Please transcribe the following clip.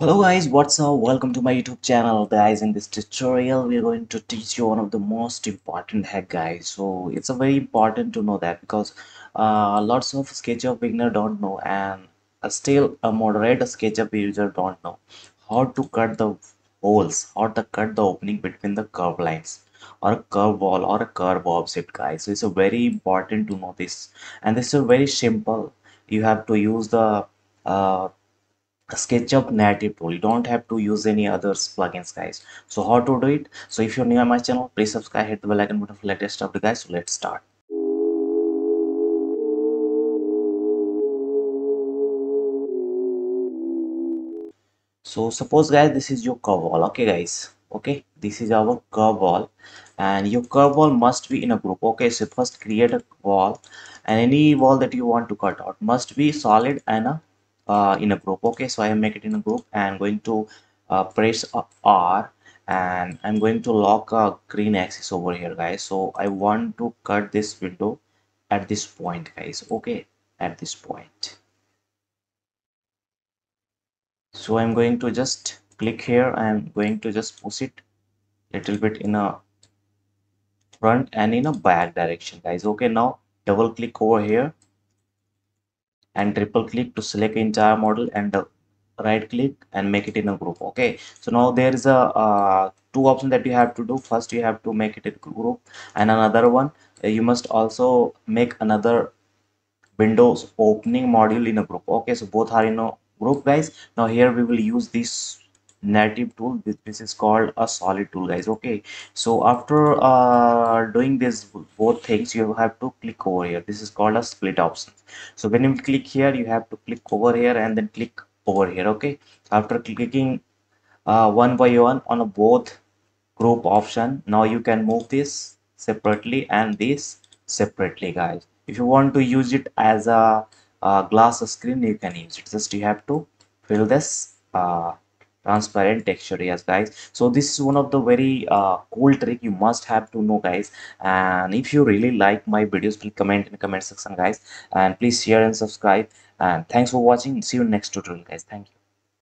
Hello guys, what's up? Welcome to my YouTube channel guys. In this tutorial, we're going to teach you one of the most important hack guys. So it's a very important to know that because uh, lots of SketchUp beginner don't know and uh, still a moderate SketchUp user don't know how to cut the holes or to cut the opening between the curve lines or a curve wall or a curve object guys. So it's a very important to know this and this is very simple. You have to use the uh, SketchUp native tool. You don't have to use any other plugins, guys. So how to do it? So if you're new on my channel, please subscribe, hit the bell icon button for latest update, guys. So let's start. So suppose, guys, this is your curve wall. Okay, guys. Okay, this is our curve wall, and your curve wall must be in a group. Okay, so first create a wall, and any wall that you want to cut out must be solid and a uh, in a group. Okay so I make it in a group. And I'm going to uh, press R and I'm going to lock a green axis over here guys. So I want to cut this window at this point guys. Okay at this point. So I'm going to just click here. I'm going to just push it a little bit in a front and in a back direction guys. Okay now double click over here and triple click to select entire model and right click and make it in a group okay? So now there is a uh, two options that you have to do. First you have to make it a group and another one uh, you must also make another windows opening module in a group okay? So both are in a group guys. Now here we will use this native tool this, is called a solid tool guys okay? So after uh, doing this both things you have to click over here. This is called a split option. So when you click here you have to click over here and then click over here okay? After clicking uh, one by one on a both group option now you can move this separately and this separately guys. If you want to use it as a, a glass screen you can use it. Just you have to fill this uh, transparent texture yes guys. So this is one of the very uh, cool trick you must have to know guys. And if you really like my videos please comment in the comment section guys. And please share and subscribe. And thanks for watching. See you next tutorial guys. Thank you